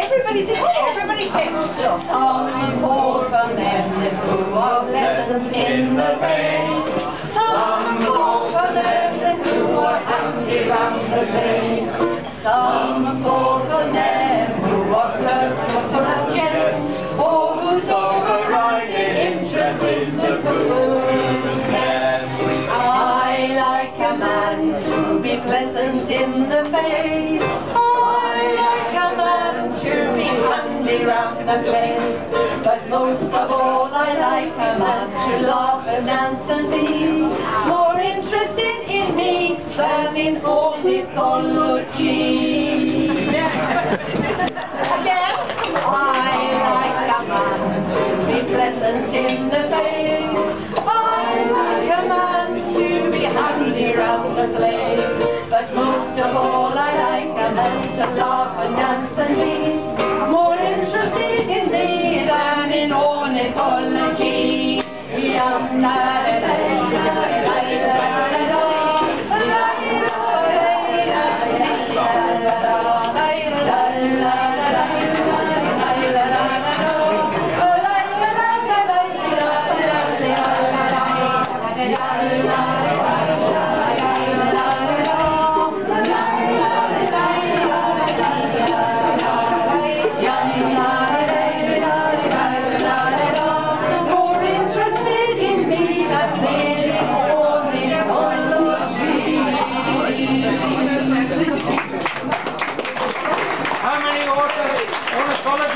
everybody just everybody sing. Some fall from them who are pleasant in the face. Some fall from them who are handy round the place. Some fall from them who are flirts or full of jest, or whose overriding interest is the caboose. I like a man to be pleasant in the face. To be handy round the place. But most of all, I like a man to laugh and dance and be more interested in me than in ornithology. Again, I like a man to be pleasant in the face. I like a man to be handy round the place. But most of all, and to love anatomy, more interested in me than in ornithology. I'm Hola, hola.